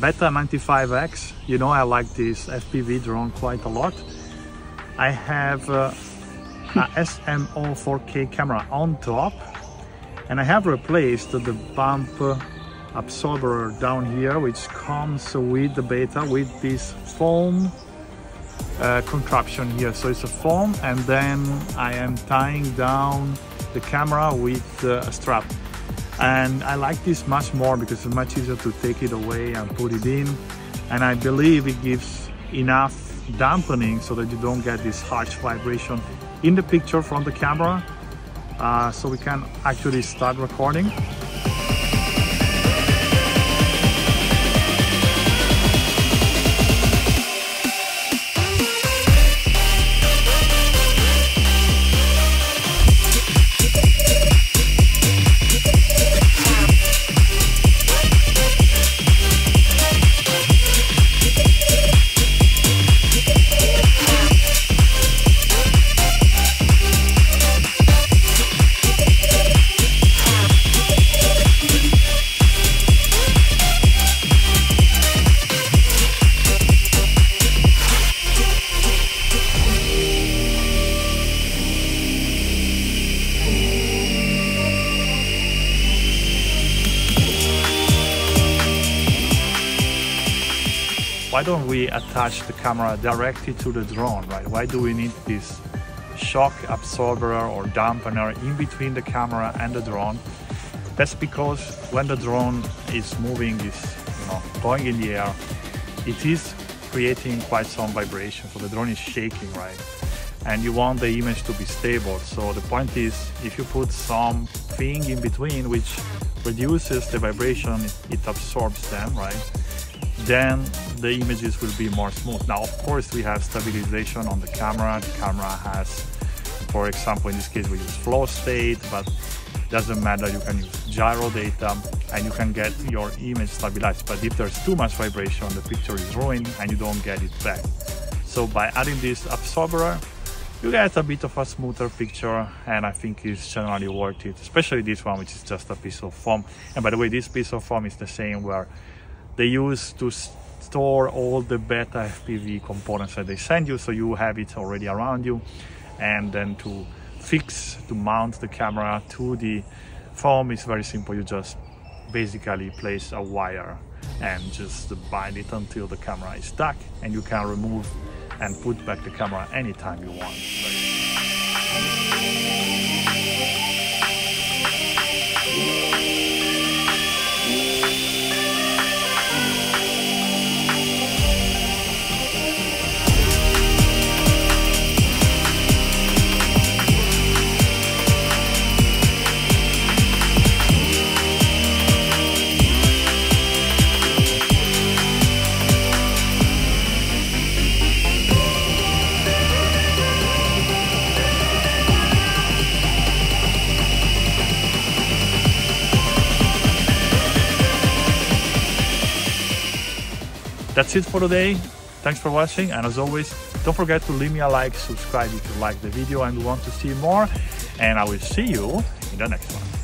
Beta 95X. You know I like this FPV drone quite a lot. I have uh, a SMO 4K camera on top and I have replaced the bump absorber down here which comes with the beta with this foam uh, contraption here so it's a foam and then I am tying down the camera with uh, a strap and I like this much more because it's much easier to take it away and put it in. And I believe it gives enough dampening so that you don't get this harsh vibration in the picture from the camera uh, so we can actually start recording why don't we attach the camera directly to the drone, right? Why do we need this shock absorber or dampener in between the camera and the drone? That's because when the drone is moving, is you know, going in the air, it is creating quite some vibration. So the drone is shaking, right? And you want the image to be stable. So the point is, if you put something in between which reduces the vibration, it absorbs them, right? Then the images will be more smooth. Now, of course, we have stabilization on the camera. The camera has, for example, in this case, we use FlowState, but doesn't matter. You can use gyro data and you can get your image stabilized. But if there's too much vibration, the picture is ruined and you don't get it back. So by adding this absorber, you get a bit of a smoother picture and I think it's generally worth it, especially this one, which is just a piece of foam. And by the way, this piece of foam is the same where they use to store all the BetaFPV components that they send you so you have it already around you and then to fix to mount the camera to the foam is very simple you just basically place a wire and just bind it until the camera is stuck and you can remove and put back the camera anytime you want. That's it for today. Thanks for watching and as always, don't forget to leave me a like, subscribe if you like the video and want to see more and I will see you in the next one.